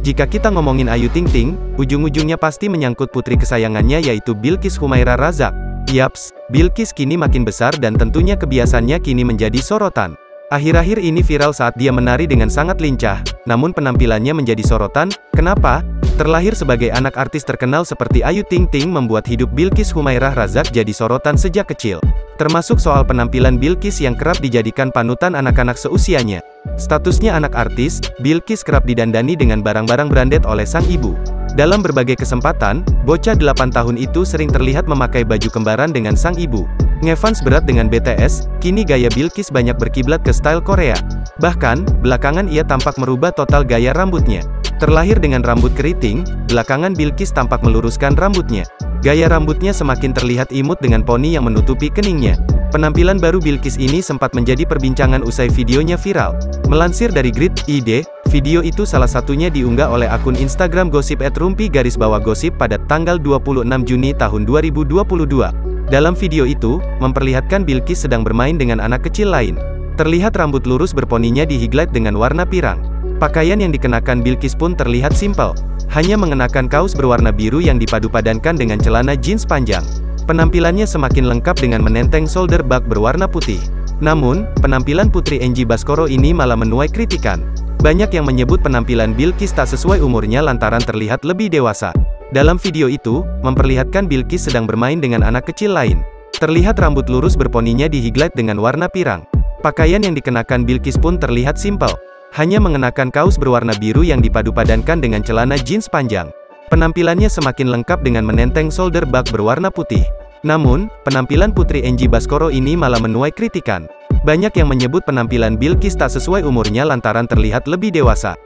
Jika kita ngomongin Ayu Ting Ting, ujung-ujungnya pasti menyangkut putri kesayangannya yaitu Bilkis Humaira Razak. Yaps, Bilkis kini makin besar dan tentunya kebiasaannya kini menjadi sorotan. Akhir-akhir ini viral saat dia menari dengan sangat lincah, namun penampilannya menjadi sorotan, kenapa? Terlahir sebagai anak artis terkenal seperti Ayu Ting Ting membuat hidup Bilkis Humairah Razak jadi sorotan sejak kecil. Termasuk soal penampilan Bilkis yang kerap dijadikan panutan anak-anak seusianya. Statusnya anak artis, Bilkis kerap didandani dengan barang-barang branded oleh sang ibu. Dalam berbagai kesempatan, bocah 8 tahun itu sering terlihat memakai baju kembaran dengan sang ibu. Ngefans berat dengan BTS, kini gaya Bilkis banyak berkiblat ke style Korea. Bahkan, belakangan ia tampak merubah total gaya rambutnya. Terlahir dengan rambut keriting, belakangan Bilkis tampak meluruskan rambutnya. Gaya rambutnya semakin terlihat imut dengan poni yang menutupi keningnya. Penampilan baru Bilkis ini sempat menjadi perbincangan usai videonya viral. Melansir dari Grid ID, video itu salah satunya diunggah oleh akun Instagram gosip @rumpi garis bawah gosip pada tanggal 26 Juni tahun 2022. Dalam video itu, memperlihatkan Bilkis sedang bermain dengan anak kecil lain. Terlihat rambut lurus berponinya di highlight dengan warna pirang. Pakaian yang dikenakan Bilkis pun terlihat simpel, hanya mengenakan kaos berwarna biru yang dipadu-padankan dengan celana jeans panjang. Penampilannya semakin lengkap dengan menenteng shoulder bag berwarna putih. Namun, penampilan Putri Enji Baskoro ini malah menuai kritikan. Banyak yang menyebut penampilan Bilkis tak sesuai umurnya lantaran terlihat lebih dewasa. Dalam video itu, memperlihatkan Bilkis sedang bermain dengan anak kecil lain. Terlihat rambut lurus berponinya di highlight dengan warna pirang. Pakaian yang dikenakan Bilkis pun terlihat simpel, hanya mengenakan kaos berwarna biru yang dipadu-padankan dengan celana jeans panjang. Penampilannya semakin lengkap dengan menenteng shoulder bag berwarna putih. Namun, penampilan Putri Enji Baskoro ini malah menuai kritikan. Banyak yang menyebut penampilan Bilkis tak sesuai umurnya lantaran terlihat lebih dewasa.